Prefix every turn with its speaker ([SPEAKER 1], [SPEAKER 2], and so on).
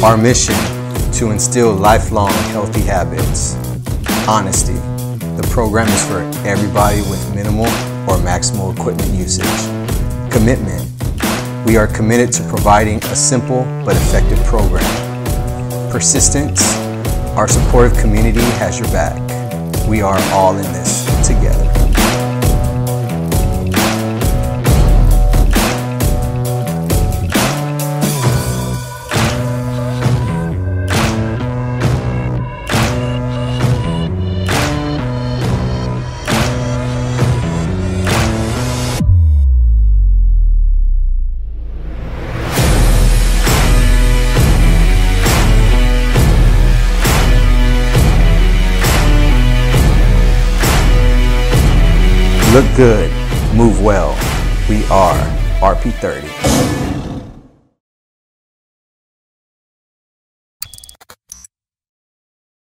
[SPEAKER 1] Our mission to instill lifelong healthy habits. Honesty. The program is for everybody with minimal or maximal equipment usage. Commitment. We are committed to providing a simple but effective program. Persistence. Our supportive community has your back. We are all in this together. Look good, move well. We are RP30.